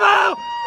Bravo!